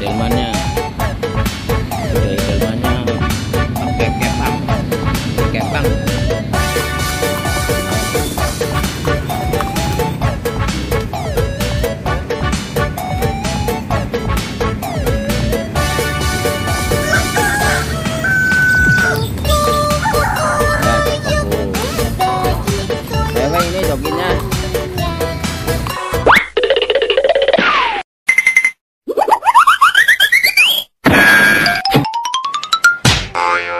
delmannya dari delmannya pakai kepang kepang Cewek ini jokinya I am.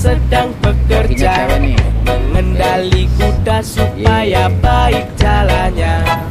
sedang bekerja. Mengendali kuda supaya baik jalannya.